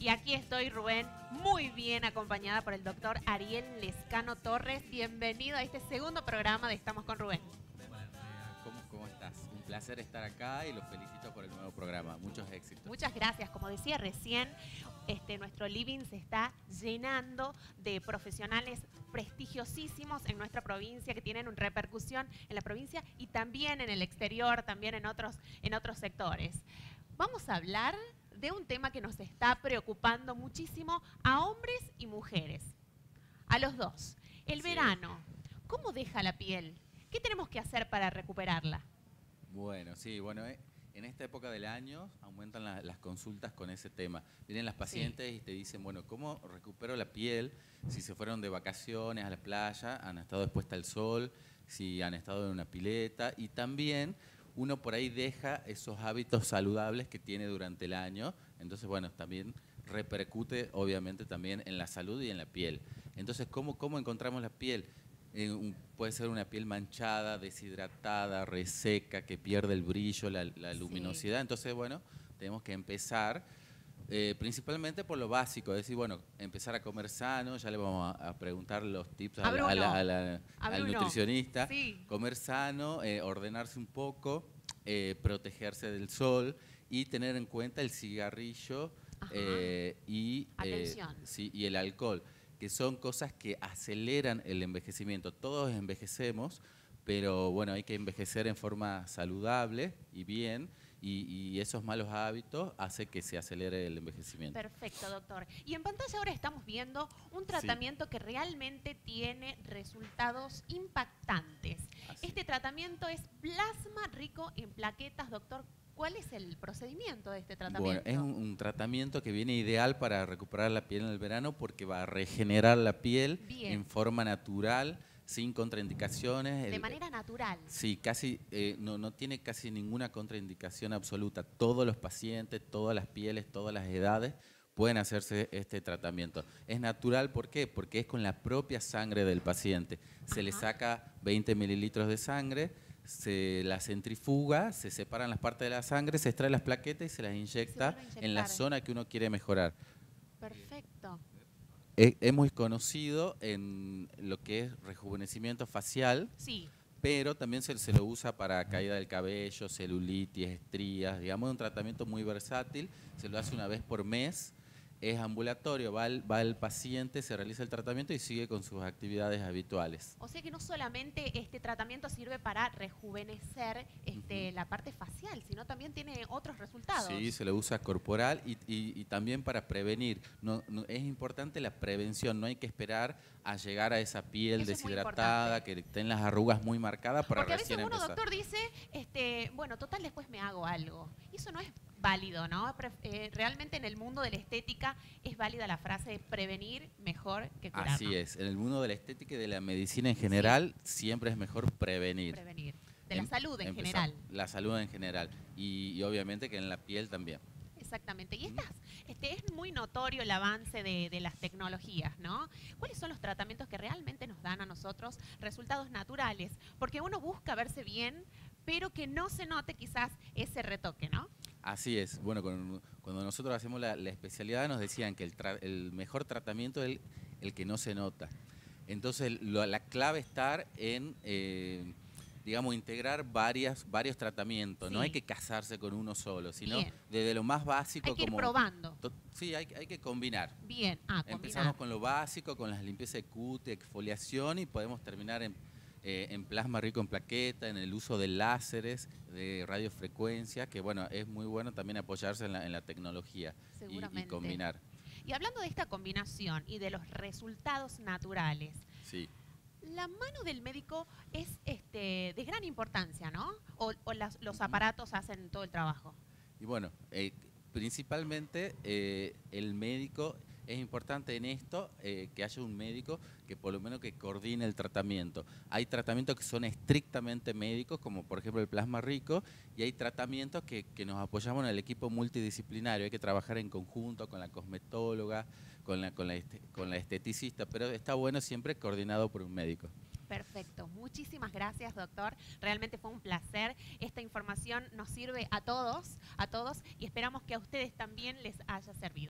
Y aquí estoy, Rubén, muy bien acompañada por el doctor Ariel Lescano Torres. Bienvenido a este segundo programa de Estamos con Rubén. ¿Cómo, ¿Cómo estás? Un placer estar acá y los felicito por el nuevo programa. Muchos éxitos. Muchas gracias. Como decía recién, este, nuestro living se está llenando de profesionales prestigiosísimos en nuestra provincia que tienen una repercusión en la provincia y también en el exterior, también en otros, en otros sectores. Vamos a hablar de un tema que nos está preocupando muchísimo a hombres y mujeres, a los dos. El Sí. verano, ¿cómo deja la piel? ¿Qué tenemos que hacer para recuperarla? Bueno, sí, bueno, eh, en esta época del año aumentan la- las consultas con ese tema. Vienen las pacientes y te dicen, bueno, ¿cómo recupero la piel si se fueron de vacaciones a la playa, han estado expuesta al sol, si han estado en una pileta? Y también uno por ahí deja esos hábitos saludables que tiene durante el año. Entonces, bueno, también repercute obviamente también en la salud y en la piel. Entonces, ¿cómo, cómo encontramos la piel? Eh, un- puede ser una piel manchada, deshidratada, reseca, que pierde el brillo, la, la Sí. luminosidad. Entonces, bueno, tenemos que empezar eh, principalmente por lo básico, es decir, bueno, empezar a comer sano, ya le vamos a, a preguntar los tips A a la- a la- Bruno. a la- A al nutricionista. Sí. Comer sano, eh, ordenarse un poco, eh, protegerse del sol y tener en cuenta el cigarrillo eh, y, sí, y el alcohol, que son cosas que aceleran el envejecimiento. Todos envejecemos, pero bueno, hay que envejecer en forma saludable y bien, y, y esos malos hábitos hacen que se acelere el envejecimiento. Perfecto, doctor. Y en pantalla ahora estamos viendo un tratamiento que realmente tiene resultados impactantes. Así. Este tratamiento es plasma rico en plaquetas, doctor. ¿Cuál es el procedimiento de este Bueno, tratamiento? es un, un tratamiento que viene ideal para recuperar la piel en el verano porque va a regenerar la piel Bien. en forma natural, sin contraindicaciones. de manera natural. Sí, casi eh, no, no tiene casi ninguna contraindicación absoluta. Todos los pacientes, todas las pieles, todas las edades pueden hacerse este tratamiento. Es natural, ¿por qué? Porque es con la propia sangre del paciente. Se le saca 20 mililitros de sangre, se la centrifuga, se separan las partes de la sangre, se extrae las plaquetas y se las inyecta en la zona que uno quiere mejorar. Perfecto. Es, es muy conocido en lo que es rejuvenecimiento facial, Sí, pero también se, se lo usa para caída del cabello, celulitis, estrías, digamos, es un tratamiento muy versátil, se lo hace una vez por mes, es ambulatorio, va el, va el paciente, se realiza el tratamiento y sigue con sus actividades habituales. o sea que no solamente este tratamiento sirve para rejuvenecer este, la parte facial, sino también tiene otros resultados. Sí, se lo usa corporal y, y- y también para prevenir. No, no- es importante la prevención, no hay que esperar a llegar a esa piel Eso deshidratada, que estén las arrugas muy marcadas para Porque a veces recién uno, empezar. doctor, dice, este, bueno, total, después me hago algo. Y eso no es válido, ¿no? Eh, realmente en el mundo de la estética es válida la frase prevenir mejor que curar. Así es, en el mundo de la estética y de la medicina en general siempre es mejor prevenir. Prevenir. De la Em- salud en empezar- general. La salud en general y, y obviamente que en la piel también. Exactamente. Y estas, este, es muy notorio el avance de, de las tecnologías, ¿no? ¿Cuáles son los tratamientos que realmente nos dan a nosotros resultados naturales? Porque uno busca verse bien, pero que no se note quizás ese retoque, ¿no? Así es. Bueno, con- cuando nosotros hacemos la, la especialidad nos decían que el, tra- el mejor tratamiento es el, el que no se nota. Entonces lo- la clave estar en, eh, digamos, integrar varias, varios tratamientos. No hay que casarse con uno solo, sino Bien. desde lo más básico Hay que ir como... probando. to- Sí, hay, que- hay que combinar. Bien. Ah, combinar. Empezamos con lo básico, con las limpiezas de cutis, exfoliación y podemos terminar en, eh, en plasma rico en plaqueta, en el uso de láseres, de radiofrecuencia, que bueno, es muy bueno también apoyarse en la, en la tecnología y- combinar. Y hablando de esta combinación y de los resultados naturales, Sí. la mano del médico es este, de gran importancia, ¿no? O, o las- los aparatos hacen todo el trabajo. Y bueno, eh, principalmente eh, el médico, es importante en esto eh, que haya un médico que por lo menos que coordine el tratamiento. Hay tratamientos que son estrictamente médicos, como por ejemplo el plasma rico, y hay tratamientos que, que nos apoyamos en el equipo multidisciplinario. Hay que trabajar en conjunto con la cosmetóloga, con la, con la, este- con la esteticista, pero está bueno siempre coordinado por un médico. Perfecto. Muchísimas gracias, doctor. Realmente fue un placer. Esta información nos sirve a todos, a todos, y esperamos que a ustedes también les haya servido.